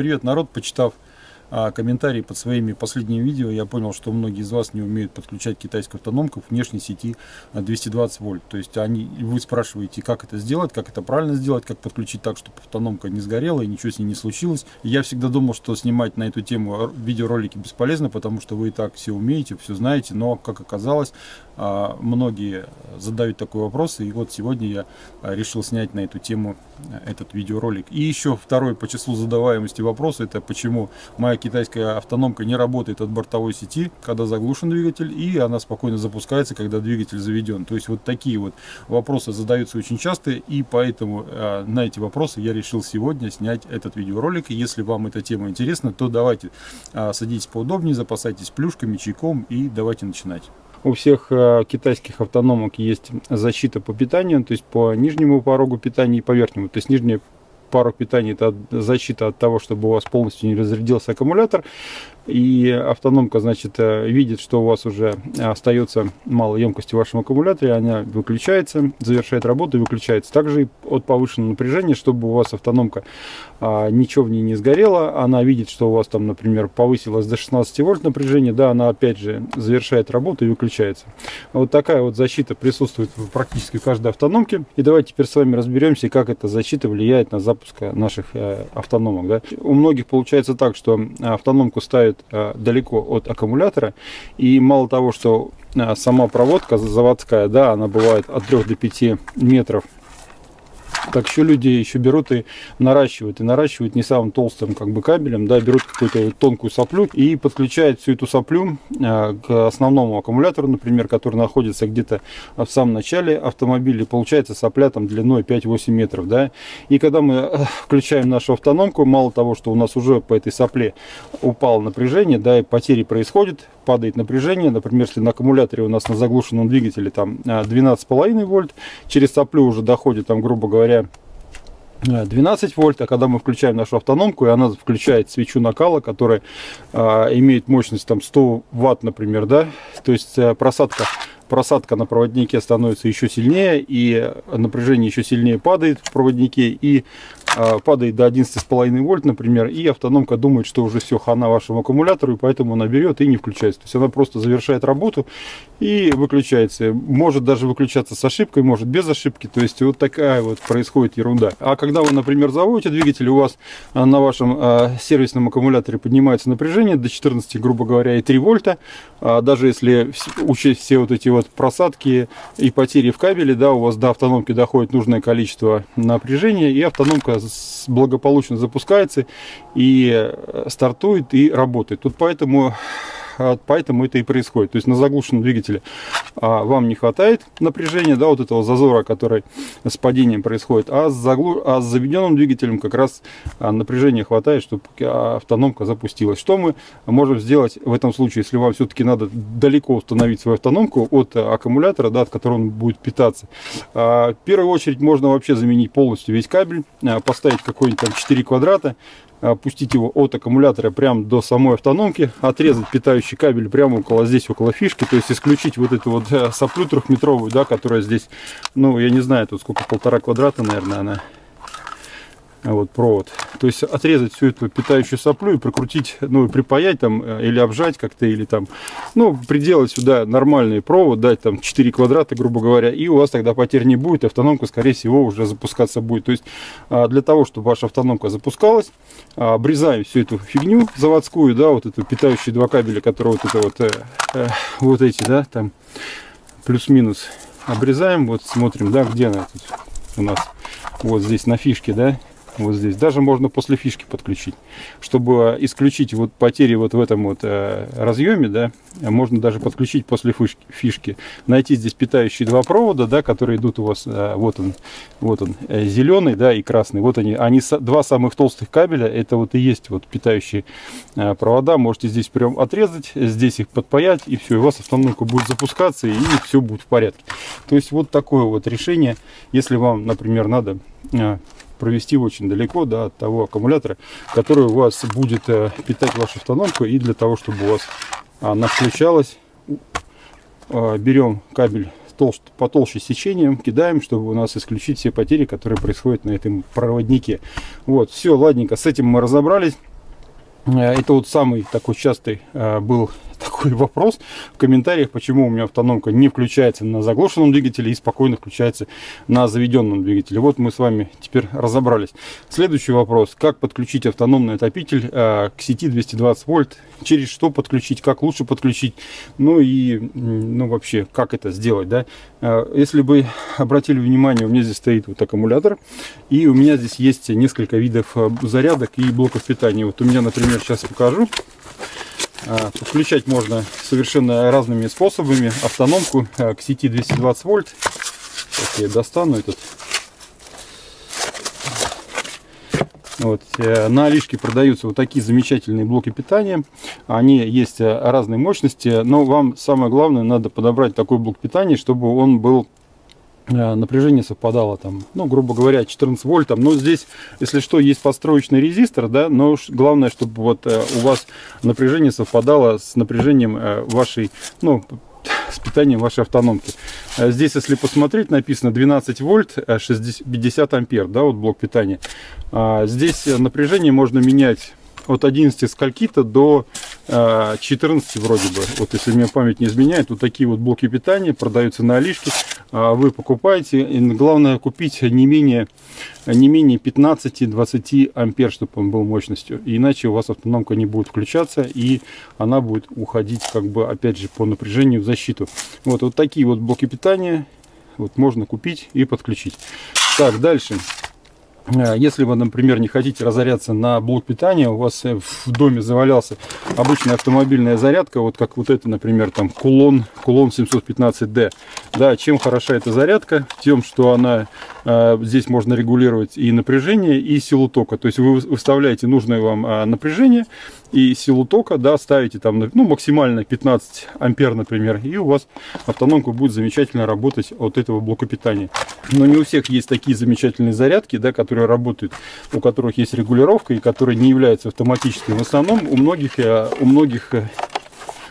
Привет, народ, почитав а, комментарии под своими последними видео, я понял, что многие из вас не умеют подключать китайскую автономку к внешней сети 220 вольт. То есть они, вы спрашиваете, как это сделать, как это правильно сделать, как подключить так, чтобы автономка не сгорела и ничего с ней не случилось. Я всегда думал, что снимать на эту тему видеоролики бесполезно, потому что вы и так все умеете, все знаете, но, как оказалось, а, многие задают такой вопрос, и вот сегодня я а, решил снять на эту тему этот видеоролик. И еще второй по числу задаваемости вопрос, это почему моя китайская автономка не работает от бортовой сети, когда заглушен двигатель, и она спокойно запускается, когда двигатель заведен. То есть вот такие вот вопросы задаются очень часто, и поэтому э, на эти вопросы я решил сегодня снять этот видеоролик. Если вам эта тема интересна, то давайте э, садитесь поудобнее, запасайтесь плюшками, чайком и давайте начинать. У всех э, китайских автономок есть защита по питанию, то есть по нижнему порогу питания и по верхнему. То есть нижняя порог питания это защита от того, чтобы у вас полностью не разрядился аккумулятор и автономка, значит, э, видит, что у вас уже остается мало емкости в вашем аккумуляторе, она выключается, завершает работу и выключается. Также от повышенного напряжения, чтобы у вас автономка а, ничего в ней не сгорело, она видит, что у вас там, например, повысилось до 16 вольт напряжение, да, она опять же завершает работу и выключается. Вот такая вот защита присутствует практически в каждой автономке. И давайте теперь с вами разберемся, как эта защита влияет на запуск наших э, автономок. Да. У многих получается так, что автономку ставят Э, далеко от аккумулятора. И мало того, что э, сама проводка заводская, да, она бывает от 3 до 5 метров так еще люди еще берут и наращивают. И наращивают не самым толстым как бы кабелем, да, берут какую-то тонкую соплю и подключают всю эту соплю э, к основному аккумулятору, например, который находится где-то в самом начале автомобиля. Получается сопля там длиной 5-8 метров, да. И когда мы э, включаем нашу автономку, мало того, что у нас уже по этой сопле упало напряжение, да, и потери происходят, падает напряжение. Например, если на аккумуляторе у нас на заглушенном двигателе там 12,5 э, вольт, через соплю уже доходит там, грубо говоря, 12 вольт, а когда мы включаем нашу автономку, и она включает свечу накала, которая а, имеет мощность там 100 ватт, например, да, то есть а, просадка просадка на проводнике становится еще сильнее, и напряжение еще сильнее падает в проводнике, и э, падает до 11,5 вольт, например, и автономка думает, что уже все, хана вашему аккумулятору, и поэтому она берет и не включается. То есть она просто завершает работу и выключается. Может даже выключаться с ошибкой, может без ошибки. То есть вот такая вот происходит ерунда. А когда вы, например, заводите двигатель, у вас а, на вашем э, сервисном аккумуляторе поднимается напряжение до 14, грубо говоря, и 3 вольта, а даже если учесть все вот эти вот просадки и потери в кабеле, да, у вас до автономки доходит нужное количество напряжения, и автономка благополучно запускается и э, стартует и работает. Тут поэтому поэтому это и происходит. То есть на заглушенном двигателе а, вам не хватает напряжения, да, вот этого зазора, который с падением происходит, а с, заглу... а с заведенным двигателем как раз а, напряжения хватает, чтобы автономка запустилась. Что мы можем сделать в этом случае, если вам все-таки надо далеко установить свою автономку от аккумулятора, да, от которого он будет питаться? В первую очередь можно вообще заменить полностью весь кабель, поставить какой-нибудь там 4 квадрата, опустить его от аккумулятора прямо до самой автономки, отрезать питающий кабель прямо около здесь, около фишки, то есть исключить вот эту вот э, соплю трехметровую, да, которая здесь, ну, я не знаю, тут сколько, полтора квадрата, наверное, она вот провод. То есть отрезать всю эту питающую соплю и прокрутить, ну и припаять там э, или обжать как-то, или там, ну, приделать сюда нормальный провод, дать там 4 квадрата, грубо говоря, и у вас тогда потерь не будет, автономка, скорее всего, уже запускаться будет. То есть а, для того, чтобы ваша автономка запускалась, а, обрезаем всю эту фигню заводскую, да, вот эту питающие два кабеля, которые вот это вот, э, э, вот эти, да, там плюс-минус обрезаем, вот смотрим, да, где она тут у нас, вот здесь на фишке, да, вот здесь. Даже можно после фишки подключить. Чтобы исключить вот потери вот в этом вот э, разъеме, да, можно даже подключить после фишки. Найти здесь питающие два провода, да, которые идут у вас, э, вот он, вот он, э, зеленый, да, и красный. Вот они, они два самых толстых кабеля, это вот и есть вот питающие провода. Можете здесь прям отрезать, здесь их подпаять, и все, и у вас автономка будет запускаться, и все будет в порядке. То есть вот такое вот решение, если вам, например, надо провести очень далеко да, от того аккумулятора, который у вас будет э, питать вашу автономку. И для того, чтобы у вас она включалась, э, берем кабель потолще, потолще сечением, кидаем, чтобы у нас исключить все потери, которые происходят на этом проводнике. Вот, все, ладненько, с этим мы разобрались. Э, это вот самый такой частый э, был такой вопрос в комментариях, почему у меня автономка не включается на заглушенном двигателе и спокойно включается на заведенном двигателе. Вот мы с вами теперь разобрались. Следующий вопрос. Как подключить автономный отопитель э, к сети 220 вольт? Через что подключить? Как лучше подключить? Ну и ну вообще, как это сделать? Да? Э, если бы обратили внимание, у меня здесь стоит вот аккумулятор. И у меня здесь есть несколько видов э, зарядок и блоков питания. Вот у меня, например, сейчас покажу. А, подключать можно совершенно разными способами автономку а, к сети 220 вольт. Сейчас я достану этот. Вот. Э, на Алишке продаются вот такие замечательные блоки питания. Они есть э, разной мощности, но вам самое главное надо подобрать такой блок питания, чтобы он был напряжение совпадало там, ну, грубо говоря, 14 вольт. Там. Но здесь, если что, есть подстроечный резистор, да, но главное, чтобы вот э, у вас напряжение совпадало с напряжением э, вашей, ну, с питанием вашей автономки. Здесь, если посмотреть, написано 12 вольт, 60, 50 ампер, да, вот блок питания. Здесь напряжение можно менять от 11 скольки-то до 14 вроде бы. Вот если мне память не изменяет, вот такие вот блоки питания продаются на Алишке. А, вы покупаете. И главное купить не менее, не менее 15-20 ампер, чтобы он был мощностью. иначе у вас автономка не будет включаться и она будет уходить как бы опять же по напряжению в защиту. Вот, вот такие вот блоки питания вот можно купить и подключить. Так, дальше. Э, если вы, например, не хотите разоряться на блок питания, у вас э, в доме завалялся обычная автомобильная зарядка, вот как вот это, например, там кулон, кулон 715D. Да, чем хороша эта зарядка? Тем, что она здесь можно регулировать и напряжение, и силу тока. То есть вы выставляете нужное вам э, напряжение, и силу тока, да, ставите там, ну, максимально 15 ампер, например, и у вас автономка будет замечательно работать от этого блока питания. Но не у всех есть такие замечательные зарядки, да, которые работают, у которых есть регулировка и которые не являются автоматическими. В основном у многих, э, у многих э,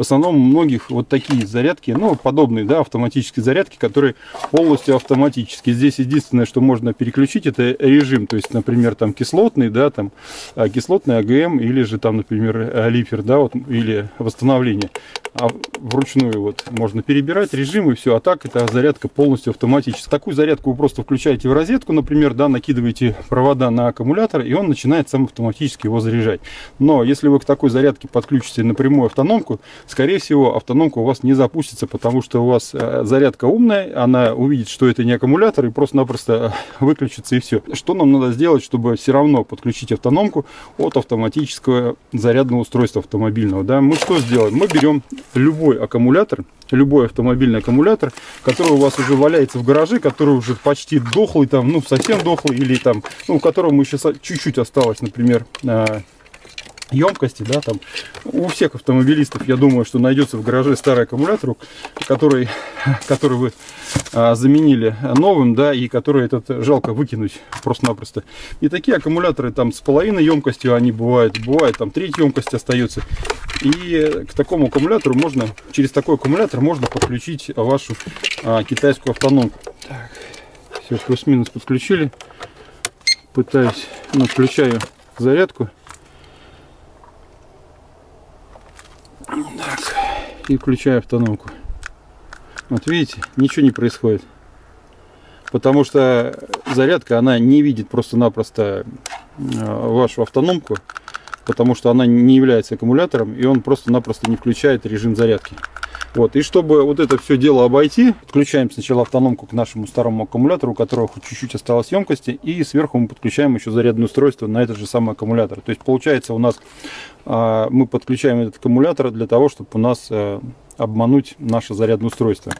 в основном у многих вот такие зарядки, ну, подобные, да, автоматические зарядки, которые полностью автоматические. Здесь единственное, что можно переключить, это режим, то есть, например, там кислотный, да, там а, кислотный АГМ, или же там, например, лифер, да, вот, или восстановление. А вручную вот можно перебирать режим и все. А так это зарядка полностью автоматическая. Такую зарядку вы просто включаете в розетку, например, да, накидываете провода на аккумулятор, и он начинает сам автоматически его заряжать. Но если вы к такой зарядке подключите напрямую автономку, скорее всего, автономка у вас не запустится, потому что у вас э, зарядка умная, она увидит, что это не аккумулятор, и просто-напросто э, выключится и все. Что нам надо сделать, чтобы все равно подключить автономку от автоматического зарядного устройства автомобильного? Да? Мы что сделаем? Мы берем любой аккумулятор, любой автомобильный аккумулятор, который у вас уже валяется в гараже, который уже почти дохлый, там, ну, совсем дохлый, или там, ну, у которого сейчас чуть-чуть осталось, например, э, емкости, да, там у всех автомобилистов, я думаю, что найдется в гараже старый аккумулятор, который, который вы а, заменили новым, да, и который этот жалко выкинуть просто-напросто. И такие аккумуляторы там с половиной емкостью они бывают, бывает там треть емкости остается. И к такому аккумулятору можно, через такой аккумулятор можно подключить вашу а, китайскую автономку. Так, все, плюс-минус подключили. Пытаюсь, ну, включаю зарядку. И включаю автономку. Вот видите, ничего не происходит. Потому что зарядка, она не видит просто-напросто э, вашу автономку, потому что она не является аккумулятором, и он просто-напросто не включает режим зарядки. Вот. И чтобы вот это все дело обойти, подключаем сначала автономку к нашему старому аккумулятору, у которого хоть чуть-чуть осталось емкости, и сверху мы подключаем еще зарядное устройство на этот же самый аккумулятор. То есть получается у нас а, мы подключаем этот аккумулятор для того, чтобы у нас э, обмануть наше зарядное устройство,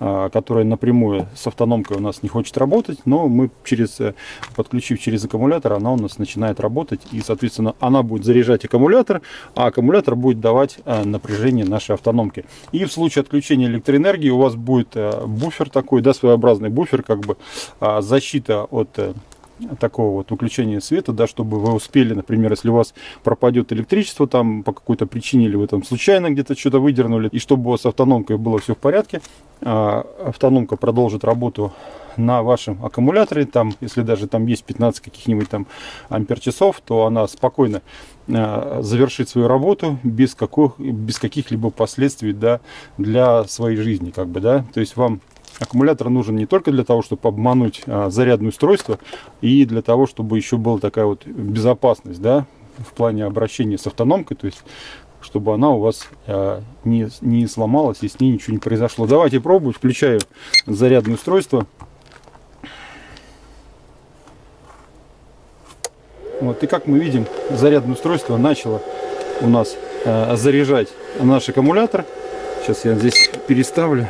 а, которое напрямую с автономкой у нас не хочет работать, но мы через, э, подключив через аккумулятор, она у нас начинает работать, и, соответственно, она будет заряжать аккумулятор, а аккумулятор будет давать э, напряжение нашей автономки. И в случае отключения электроэнергии у вас будет буфер такой, да, своеобразный буфер, как бы а, защита от такого вот выключения света, да, чтобы вы успели, например, если у вас пропадет электричество там по какой-то причине, или вы там случайно где-то что-то выдернули, и чтобы у вас с автономкой было все в порядке, а, автономка продолжит работу на вашем аккумуляторе, там, если даже там есть 15 каких-нибудь там ампер часов, то она спокойно э, завершит свою работу без, каких, без каких-либо последствий да, для своей жизни. Как бы, да? То есть вам аккумулятор нужен не только для того, чтобы обмануть а, зарядное устройство, и для того, чтобы еще была такая вот безопасность, да, в плане обращения с автономкой, то есть чтобы она у вас а, не, не сломалась и с ней ничего не произошло. Давайте пробовать. Включаю зарядное устройство. Вот, и как мы видим, зарядное устройство начало у нас э, заряжать наш аккумулятор. Сейчас я здесь переставлю.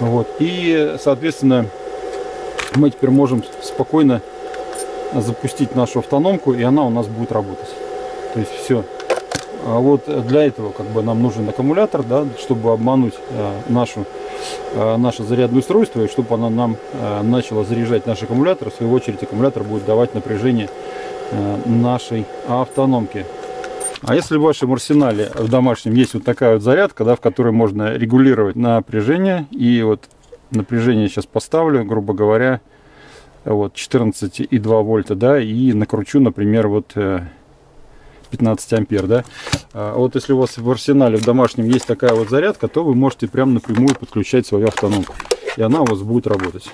Вот, и, соответственно, мы теперь можем спокойно запустить нашу автономку, и она у нас будет работать. То есть все. А вот для этого как бы нам нужен аккумулятор, да, чтобы обмануть э, нашу Э, наше зарядное устройство, и чтобы она нам э, начала заряжать наш аккумулятор, в свою очередь аккумулятор будет давать напряжение э, нашей автономке. А если в вашем арсенале в домашнем есть вот такая вот зарядка, да, в которой можно регулировать напряжение, и вот напряжение сейчас поставлю, грубо говоря, вот 14,2 вольта, да, и накручу, например, вот 15 ампер, да. А вот если у вас в арсенале в домашнем есть такая вот зарядка, то вы можете прям напрямую подключать свою автономку. И она у вас будет работать.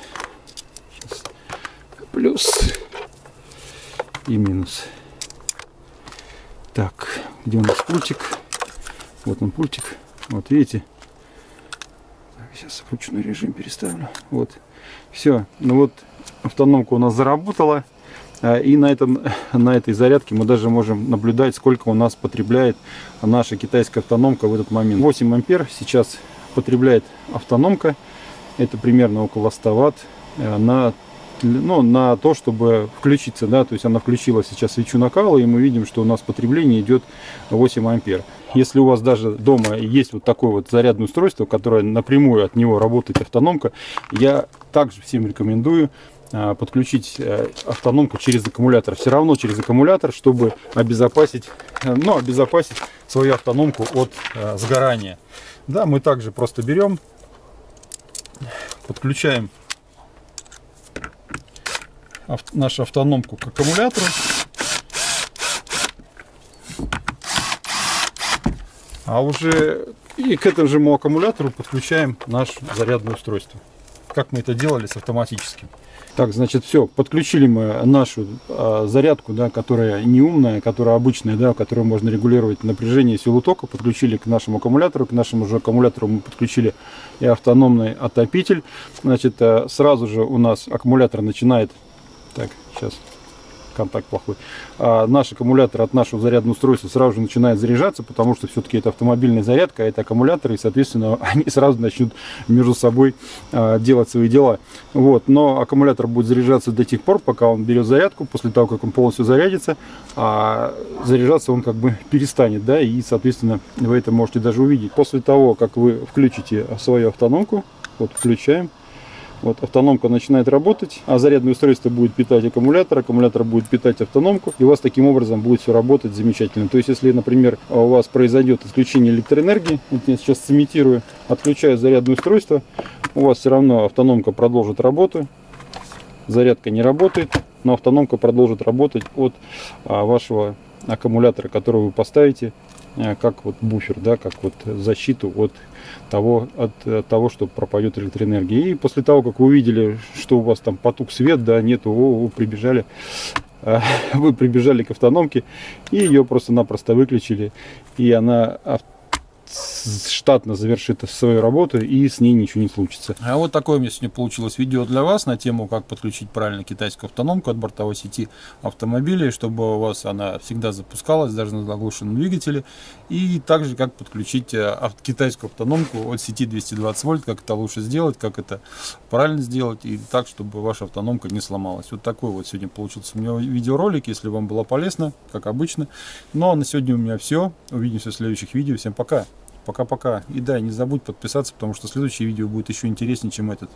Сейчас. Плюс и минус. Так, где у нас пультик? Вот он пультик. Вот видите? Так, сейчас в ручной режим переставлю. Вот. Все. Ну вот автономка у нас заработала. А, и на, этом, на этой зарядке мы даже можем наблюдать, сколько у нас потребляет наша китайская автономка в этот момент. 8 ампер сейчас потребляет автономка. Это примерно около 100 ватт э, на, ну, на то, чтобы включиться. Да? То есть она включила сейчас свечу накала, и мы видим, что у нас потребление идет 8 ампер. Если у вас даже дома есть вот такое вот зарядное устройство, которое напрямую от него работает автономка, я также всем рекомендую а, подключить э, автономку через аккумулятор. Все равно через аккумулятор, чтобы обезопасить, э, ну, обезопасить свою автономку от э, сгорания. Да, мы также просто берем, подключаем нашу автономку к аккумулятору. А уже и к этому же аккумулятору подключаем наше зарядное устройство. Как мы это делали с автоматическим. Так, значит, все, подключили мы нашу а, зарядку, да, которая не умная, которая обычная, да, которую можно регулировать напряжение и силу тока, подключили к нашему аккумулятору, к нашему же аккумулятору мы подключили и автономный отопитель. Значит, а, сразу же у нас аккумулятор начинает, так, сейчас контакт плохой, а наш аккумулятор от нашего зарядного устройства сразу же начинает заряжаться, потому что все-таки это автомобильная зарядка, а это аккумуляторы, и, соответственно, они сразу начнут между собой а, делать свои дела. Вот. Но аккумулятор будет заряжаться до тех пор, пока он берет зарядку, после того, как он полностью зарядится, а заряжаться он как бы перестанет, да, и, соответственно, вы это можете даже увидеть. После того, как вы включите свою автономку, вот включаем, вот автономка начинает работать, а зарядное устройство будет питать аккумулятор, аккумулятор будет питать автономку, и у вас таким образом будет все работать замечательно. То есть, если, например, у вас произойдет отключение электроэнергии, вот я сейчас сымитирую, отключаю зарядное устройство, у вас все равно автономка продолжит работу, зарядка не работает, но автономка продолжит работать от а, вашего аккумулятора, который вы поставите как вот буфер, да, как вот защиту от того, от э, того, что пропадет электроэнергия. И после того, как вы увидели, что у вас там потух свет, да, нету, вы прибежали, э, вы прибежали к автономке и ее просто-напросто выключили, и она штатно завершит свою работу и с ней ничего не случится. А вот такое у меня сегодня получилось видео для вас на тему, как подключить правильно китайскую автономку от бортовой сети автомобилей, чтобы у вас она всегда запускалась, даже на заглушенном двигателе. И также как подключить э, китайскую автономку от сети 220 вольт, как это лучше сделать, как это правильно сделать и так, чтобы ваша автономка не сломалась. Вот такой вот сегодня получился у меня видеоролик, если вам было полезно, как обычно. Ну а на сегодня у меня все. Увидимся в следующих видео. Всем пока! Пока-пока. И да, не забудь подписаться, потому что следующее видео будет еще интереснее, чем этот.